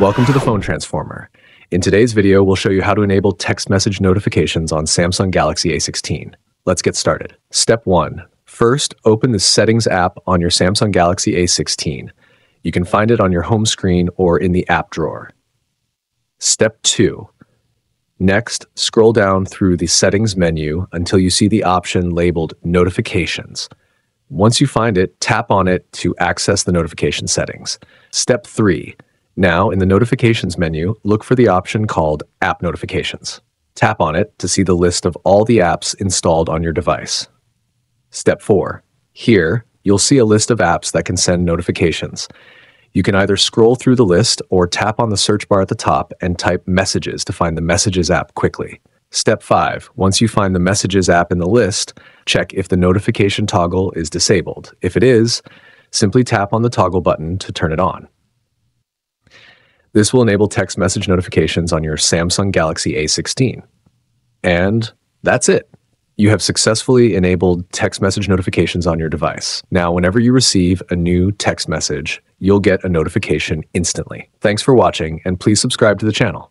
Welcome to the Phone Transformer. In today's video, we'll show you how to enable text message notifications on Samsung Galaxy A16. Let's get started. Step 1. First, open the Settings app on your Samsung Galaxy A16. You can find it on your home screen or in the app drawer. Step 2. Next, scroll down through the Settings menu until you see the option labeled Notifications. Once you find it, tap on it to access the notification settings. Step 3 now, in the Notifications menu, look for the option called App Notifications. Tap on it to see the list of all the apps installed on your device. Step 4. Here, you'll see a list of apps that can send notifications. You can either scroll through the list or tap on the search bar at the top and type Messages to find the Messages app quickly. Step 5. Once you find the Messages app in the list, check if the notification toggle is disabled. If it is, simply tap on the toggle button to turn it on. This will enable text message notifications on your Samsung Galaxy A16. And that's it. You have successfully enabled text message notifications on your device. Now, whenever you receive a new text message, you'll get a notification instantly. Thanks for watching, and please subscribe to the channel.